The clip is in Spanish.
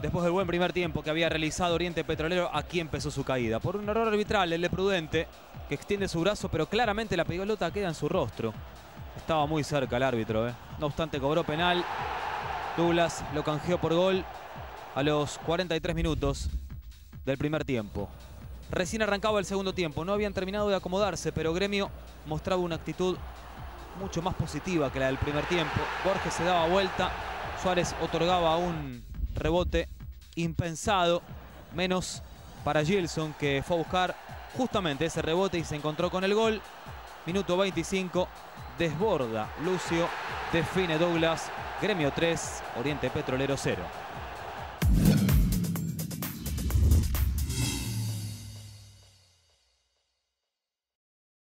después del buen primer tiempo que había realizado Oriente Petrolero, aquí empezó su caída. Por un error arbitral, el de Prudente, que extiende su brazo, pero claramente la pelota queda en su rostro. Estaba muy cerca el árbitro, ¿eh? no obstante cobró penal. Douglas lo canjeó por gol a los 43 minutos del primer tiempo. Recién arrancaba el segundo tiempo, no habían terminado de acomodarse, pero Gremio mostraba una actitud mucho más positiva que la del primer tiempo. Borges se daba vuelta, Suárez otorgaba un rebote impensado, menos para Gilson que fue a buscar justamente ese rebote y se encontró con el gol. Minuto 25, desborda Lucio, define Douglas, Gremio 3, Oriente Petrolero 0.